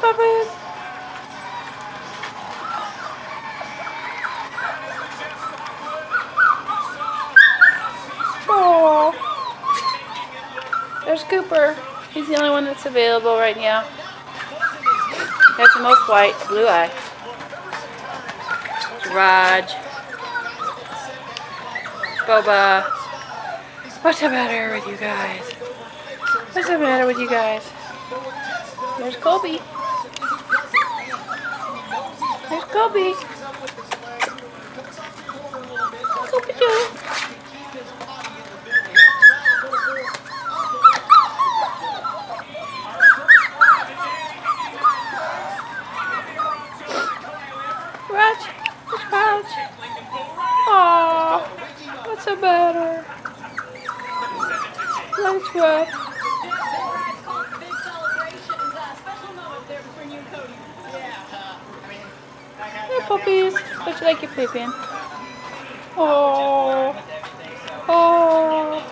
puppies. Oh. There's Cooper. He's the only one that's available right now. Has the most white, blue eye. Rog. Boba. What's the matter with you guys? What's the matter with you guys? There's Colby. Colby. Colby Doo. Rog, what's the matter? What's what? Puppies, what you like your pooping? Oh, oh.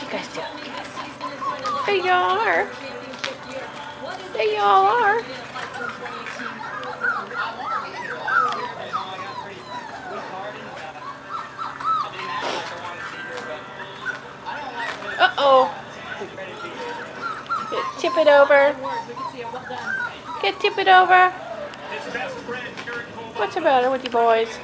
You guys do? There y'all are. There y'all are. Uh-oh. Tip it over. Get tip it over. What's the matter with you boys?